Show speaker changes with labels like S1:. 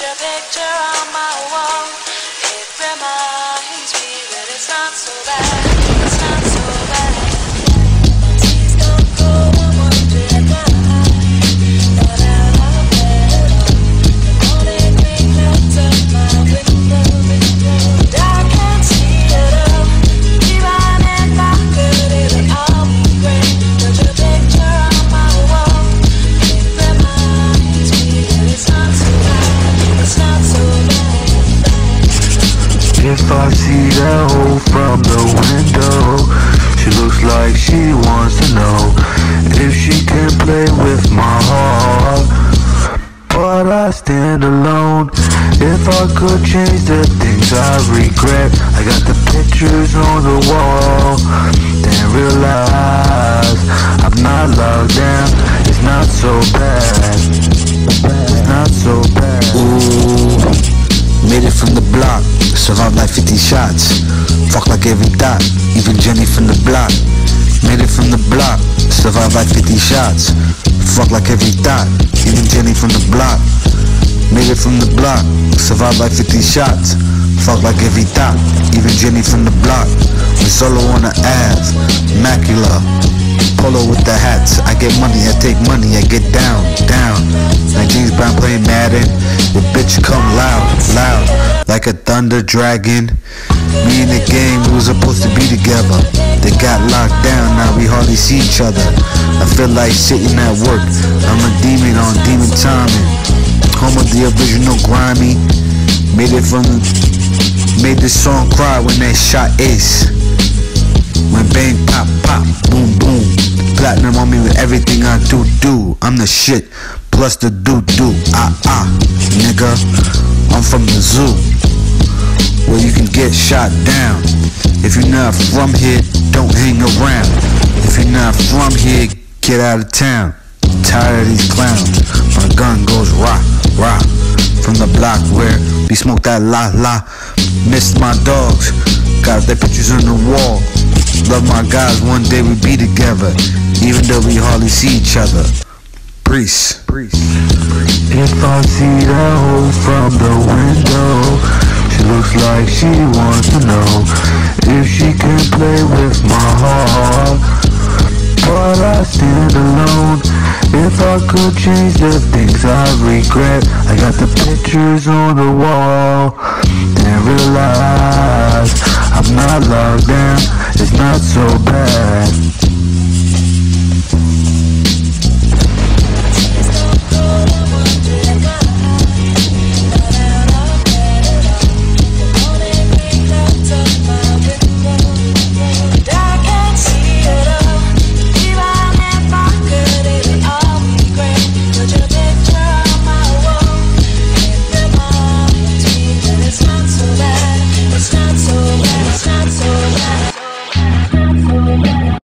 S1: Your picture on my wall. It reminds me that it's not so bad. If I
S2: see that hole from the window, she looks like she wants to know if she can play with my heart. But I stand alone. If I could change the things I regret, I got the pictures on the wall. Then
S3: survived like 50 shots. Fuck like every dot, even Jenny from the block. Made it from the block, survived like 50 shots. Fuck like every dot, even Jenny from the block. Made it from the block, survived like 50 shots. Fuck like every dot, even Jenny from the block. We solo on the ass, macula. Polo with the hats. I get money, I take money, I get down, down. Like James Brown playing Madden. The bitch come loud, loud. Like a thunder dragon. Me and the gang, we was supposed to be together. They got locked down, now we hardly see each other. I feel like sitting at work. I'm a demon on demon timing. Home of the original grimy. Made it from Made this song cry when they shot Ace. When bang pop pop boom boom. Platinum on me with everything I do do. I'm the shit plus the do do ah ah nigga. I'm from the zoo Where you can get shot down. If you're not from here don't hang around. If you're not from here get out of town. Tired of these clowns. My gun goes rock rock From the block where we smoke that la la. Missed my dogs. Got their pictures on the wall Love my guys, one day we be together, even though we hardly see each other. Priest.
S2: If I see that hole from the window, she looks like she wants to know if she can play with my heart. But I stand alone. If I could change the things I regret, I got the pictures on the wall. Then realize so.